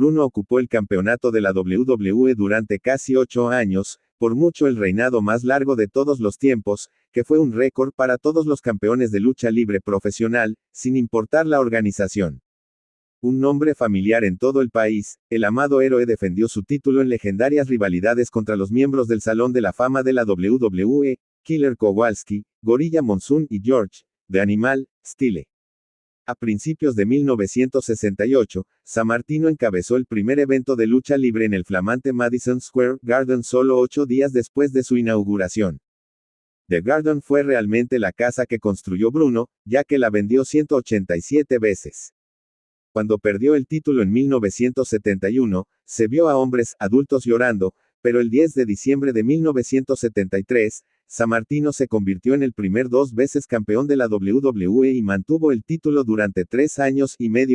Bruno ocupó el campeonato de la WWE durante casi ocho años, por mucho el reinado más largo de todos los tiempos, que fue un récord para todos los campeones de lucha libre profesional, sin importar la organización. Un nombre familiar en todo el país, el amado héroe defendió su título en legendarias rivalidades contra los miembros del Salón de la Fama de la WWE, Killer Kowalski, Gorilla Monsoon y George, de Animal, Stile. A principios de 1968, San Martino encabezó el primer evento de lucha libre en el flamante Madison Square Garden solo ocho días después de su inauguración. The Garden fue realmente la casa que construyó Bruno, ya que la vendió 187 veces. Cuando perdió el título en 1971, se vio a hombres adultos llorando, pero el 10 de diciembre de 1973, Martino se convirtió en el primer dos veces campeón de la WWE y mantuvo el título durante tres años y medio.